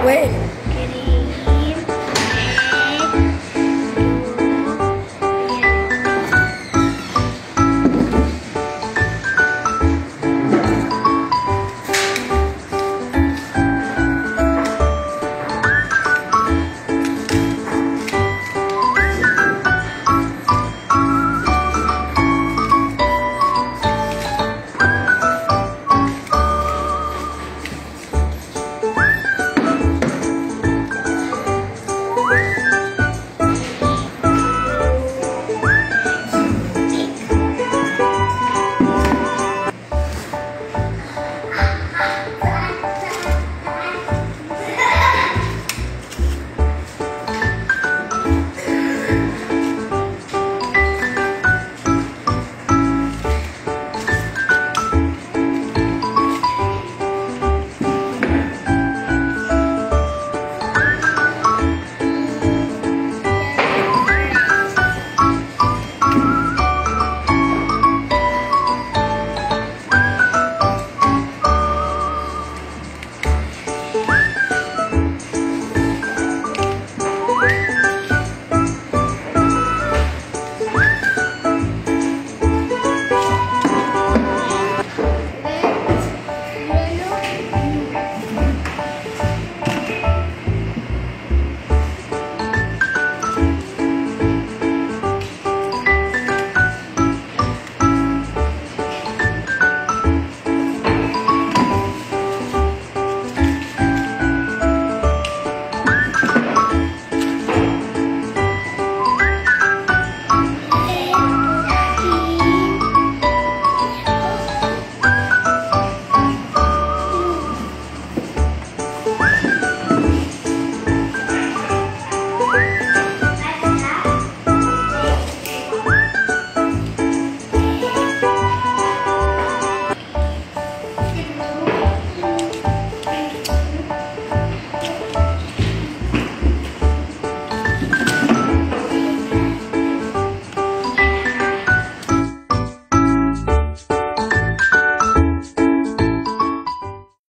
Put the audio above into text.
Wait.